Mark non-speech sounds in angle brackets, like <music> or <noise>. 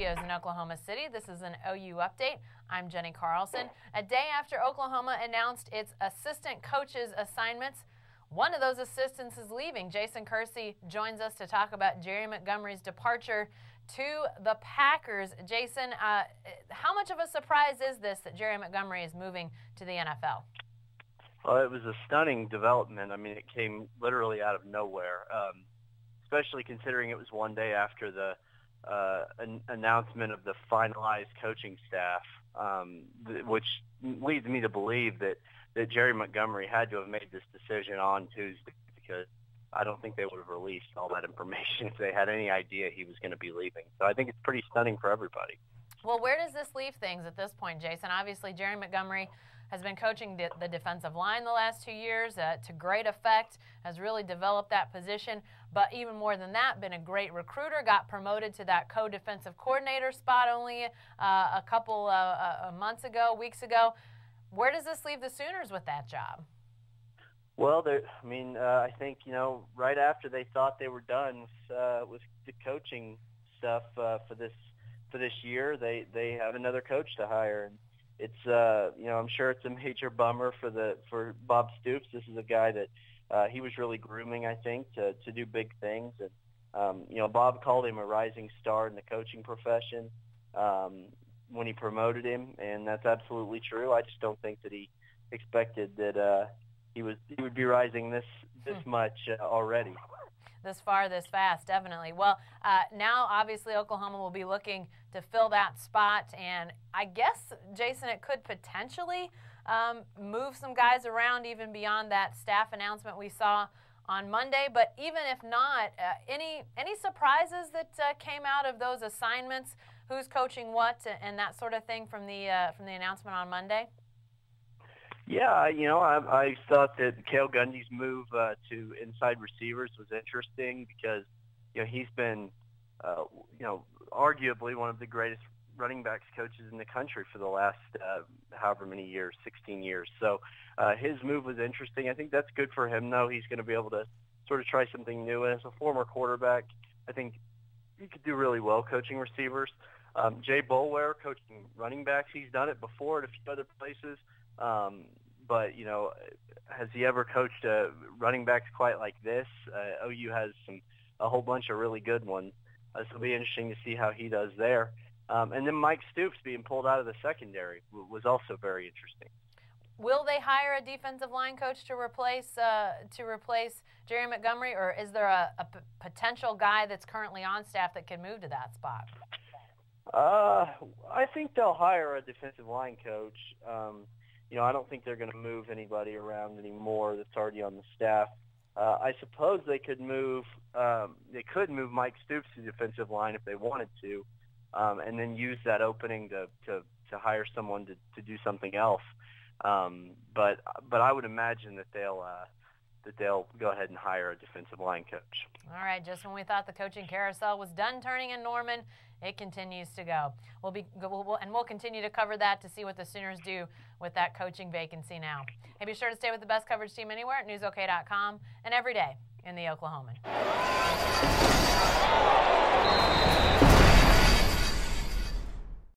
studios in Oklahoma City. This is an OU update. I'm Jenni Carlson. A day after Oklahoma announced its assistant coaches assignments, one of those assistants is leaving. Jason Kersey joins us to talk about Jerry Montgomery's departure to the Packers. Jason, uh, how much of a surprise is this that Jerry Montgomery is moving to the NFL? Well, it was a stunning development. I mean, it came literally out of nowhere, um, especially considering it was one day after the uh, an announcement of the finalized coaching staff, um, th- which leads me to believe that, that Jerry Montgomery had to have made this decision on Tuesday because I don't think they would have released all that information <laughs> if they had any idea he was going to be leaving. So I think it's pretty stunning for everybody. Well, where does this leave things at this point, Jason? Obviously, Jerry Montgomery has been coaching the, the defensive line the last two years uh, to great effect, has really developed that position. But even more than that, been a great recruiter, got promoted to that co defensive coordinator spot only uh, a couple uh, uh months ago, weeks ago. Where does this leave the Sooners with that job? Well, I mean, uh, I think you know, right after they thought they were done with, uh, with the coaching stuff uh, for this for this year, they they have another coach to hire, and it's uh, you know I'm sure it's a major bummer for the for Bob Stoops. This is a guy that uh, he was really grooming, I think, to to do big things. And um, you know Bob called him a rising star in the coaching profession um, when he promoted him, and that's absolutely true. I just don't think that he expected that uh, he was he would be rising this this hmm. much uh, already this far, this fast, definitely. Well, uh, now obviously Oklahoma will be looking to fill that spot, and I guess, Jason, it could potentially um, move some guys around even beyond that staff announcement we saw on Monday. But even if not, uh, any any surprises that uh, came out of those assignments? Who's coaching what and that sort of thing from the uh, from the announcement on Monday? Yeah, you know, I, I thought that Cale Gundy's move uh, to inside receivers was interesting because, you know, he's been, uh, you know, arguably one of the greatest running backs coaches in the country for the last uh, however many years, 16 years. So uh, his move was interesting. I think that's good for him, though. He's going to be able to sort of try something new. And as a former quarterback, I think he could do really well coaching receivers. Um, Jay Boulware coaching running backs, he's done it before at a few other places. Um, but you know, has he ever coached a running backs quite like this? Uh, OU has some a whole bunch of really good ones. Uh, so it'll be interesting to see how he does there. Um, and then Mike Stoops being pulled out of the secondary was also very interesting. Will they hire a defensive line coach to replace uh, to replace Jerry Montgomery, or is there a, a p- potential guy that's currently on staff that can move to that spot? Uh, I think they'll hire a defensive line coach. Um, you know, I don't think they're going to move anybody around anymore that's already on the staff. Uh, I suppose they could move. Um, they could move Mike Stoops to the defensive line if they wanted to, um, and then use that opening to to, to hire someone to, to do something else. Um, but but I would imagine that they'll uh, that they'll go ahead and hire a defensive line coach. All right, just when we thought the coaching carousel was done turning in Norman, it continues to go. We'll be we'll, and we'll continue to cover that to see what the Sooners do with that coaching vacancy now. And be sure to stay with the best coverage team anywhere at newsok.com and every day in the Oklahoman.